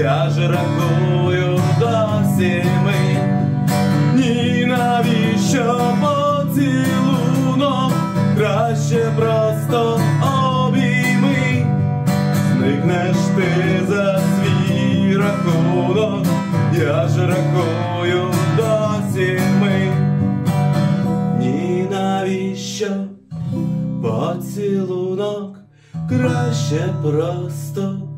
я ж рахую до ми, ні поцілунок, краще просто обійми, зникнеш ти за свій рахунок, я ж рахую досі сіми, ні навіщо поцілунок, краще просто.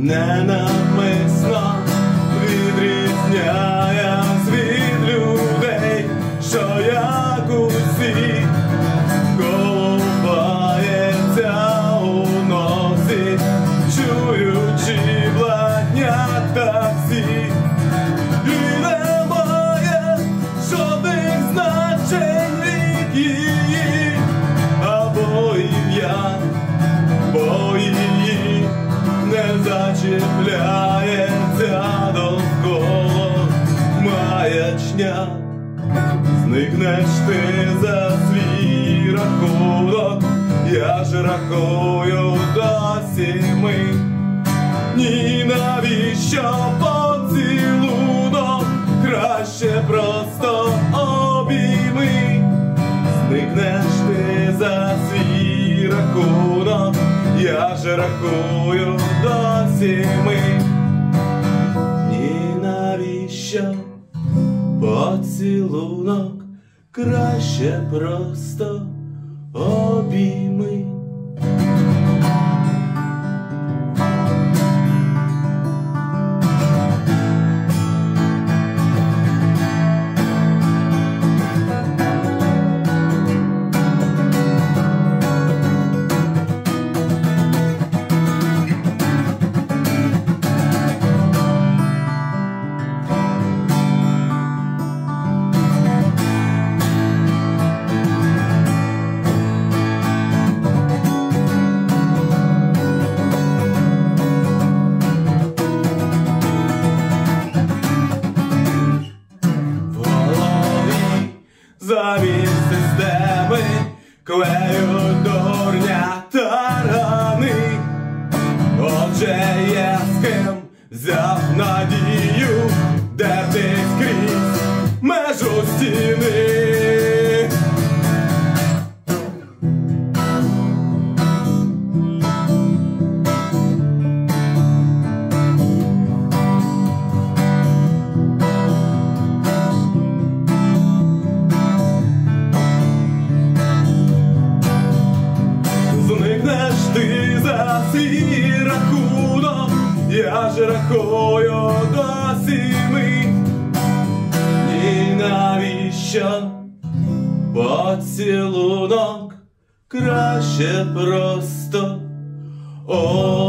na na. Зачіпляється довкола маячня. Зникнеш ти за свій рахунок, я ж рахую до сіми. Ні, навіщо поцілунок, краще просто обійми. Зникнеш ти за свій рахунок, я ж рахую до сіми. Ні, навіщо поцілунок, краще просто обійми. Замість системи клею дурня тарани. Отже, є з ким взяв надію, де ти скрізь межу стіни. Я ж до сіми. І навіщо поцілунок краще просто обійми.